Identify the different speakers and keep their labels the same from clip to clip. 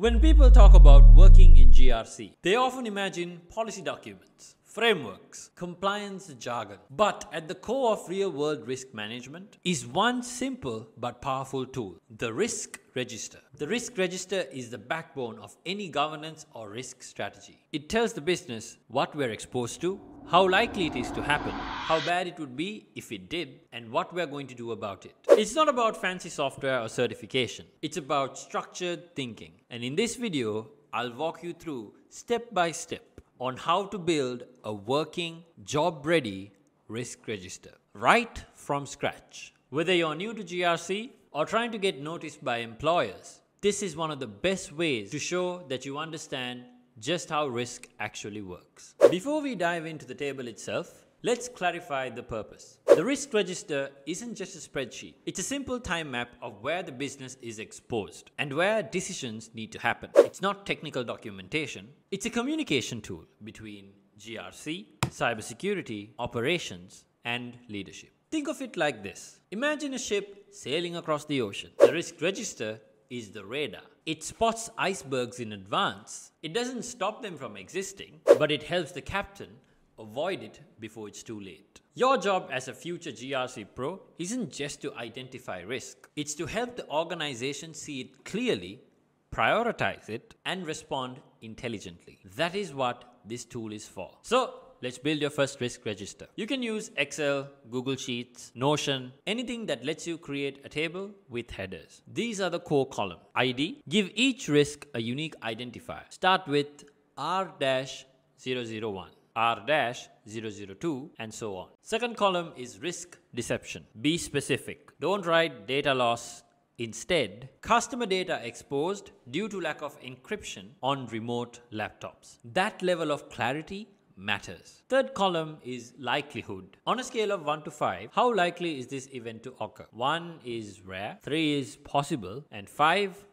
Speaker 1: When people talk about working in GRC, they often imagine policy documents, frameworks, compliance jargon. But at the core of real world risk management is one simple but powerful tool the risk register. The risk register is the backbone of any governance or risk strategy. It tells the business what we're exposed to, how likely it is to happen, how bad it would be if it did, and what we're going to do about it. It's not about fancy software or certification, it's about structured thinking. And in this video, I'll walk you through step by step on how to build a working, job ready risk register right from scratch. Whether you're new to GRC or trying to get noticed by employers, this is one of the best ways to show that you understand just how risk actually works. Before we dive into the table itself, Let's clarify the purpose. The risk register isn't just a spreadsheet. It's a simple time map of where the business is exposed and where decisions need to happen. It's not technical documentation. It's a communication tool between GRC, cybersecurity, operations, and leadership. Think of it like this. Imagine a ship sailing across the ocean. The risk register is the radar. It spots icebergs in advance. It doesn't stop them from existing, but it helps the captain avoid it before it's too late. Your job as a future GRC pro isn't just to identify risk, it's to help the organization see it clearly, prioritize it, and respond intelligently. That is what this tool is for. So, let's build your first risk register. You can use Excel, Google Sheets, Notion, anything that lets you create a table with headers. These are the core column. ID. Give each risk a unique identifier. Start with R-001. R-002 and so on. Second column is risk description. Be specific. Don't write data loss. Instead, customer data exposed due to lack of encryption on remote laptops. That level of clarity matters. Third column is likelihood. On a scale of 1 to 5, how likely is this event to occur? 1 is rare, 3 is possible, and 5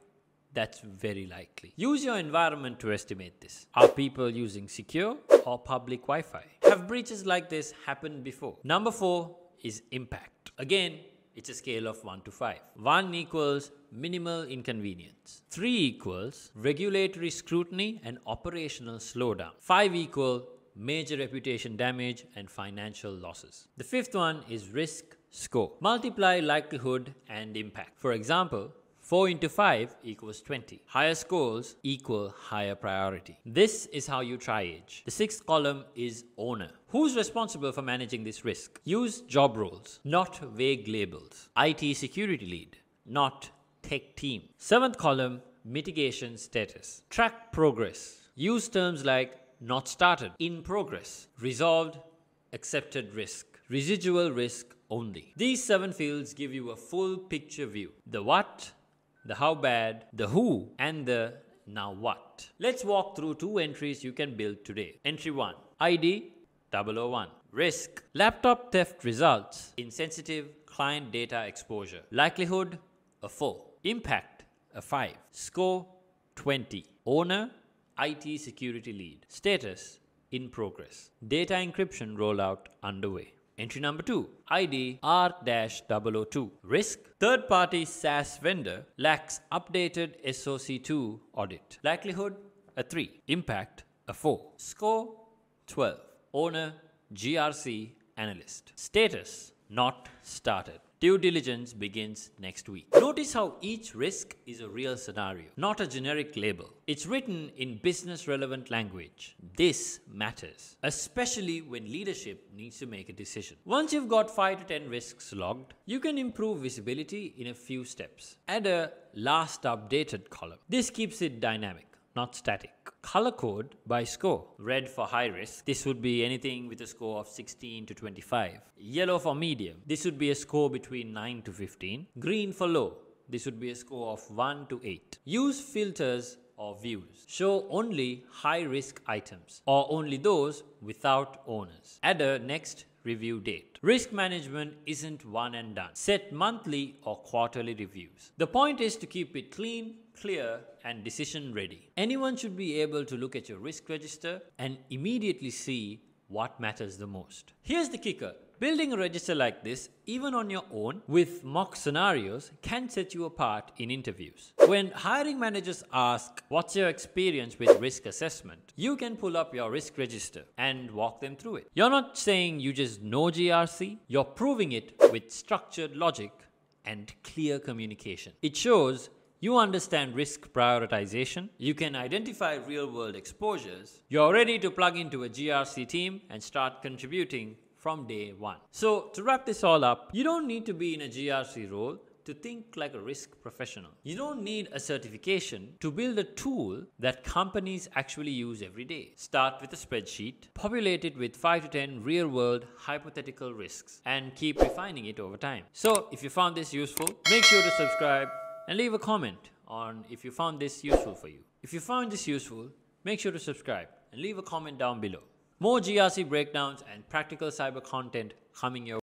Speaker 1: that's very likely. Use your environment to estimate this. Are people using secure or public Wi-Fi? Have breaches like this happened before? Number four is impact. Again, it's a scale of 1 to 5. 1 equals minimal inconvenience. 3 equals regulatory scrutiny and operational slowdown. 5 equal major reputation damage and financial losses. The fifth one is risk score. Multiply likelihood and impact. For example, 4 into 5 equals 20. Higher scores equal higher priority. This is how you triage. The sixth column is owner. Who's responsible for managing this risk? Use job roles, not vague labels. IT security lead, not tech team. Seventh column, mitigation status. Track progress. Use terms like not started, in progress, resolved, accepted risk, residual risk only. These seven fields give you a full picture view. The what, the how bad, the who, and the now what. Let's walk through two entries you can build today. Entry 1 ID 001 Risk Laptop theft results in sensitive client data exposure. Likelihood a 4. Impact a 5. Score 20. Owner IT security lead. Status in progress. Data encryption rollout underway. Entry number 2 ID R-002 Risk Third party SaaS vendor lacks updated SOC2 audit. Likelihood a 3. Impact a 4. Score 12. Owner GRC analyst. Status not started. Due diligence begins next week. Notice how each risk is a real scenario, not a generic label. It's written in business relevant language. This matters, especially when leadership needs to make a decision. Once you've got 5 to 10 risks logged, you can improve visibility in a few steps. Add a last updated column. This keeps it dynamic not static. Color code by score. Red for high risk. This would be anything with a score of 16 to 25. Yellow for medium. This would be a score between 9 to 15. Green for low. This would be a score of 1 to 8. Use filters or views. Show only high risk items or only those without owners. Add a next review date. Risk management isn't one and done. Set monthly or quarterly reviews. The point is to keep it clean, clear, and decision ready. Anyone should be able to look at your risk register and immediately see what matters the most. Here's the kicker. Building a register like this, even on your own, with mock scenarios, can set you apart in interviews. When hiring managers ask, What's your experience with risk assessment? you can pull up your risk register and walk them through it. You're not saying you just know GRC, you're proving it with structured logic and clear communication. It shows you understand risk prioritization, you can identify real world exposures, you're ready to plug into a GRC team and start contributing from day one. So, to wrap this all up, you don't need to be in a GRC role to think like a risk professional. You don't need a certification to build a tool that companies actually use every day. Start with a spreadsheet, populate it with 5 to 10 real world hypothetical risks, and keep refining it over time. So, if you found this useful, make sure to subscribe and leave a comment on if you found this useful for you. If you found this useful, make sure to subscribe and leave a comment down below. More GRC breakdowns and practical cyber content coming your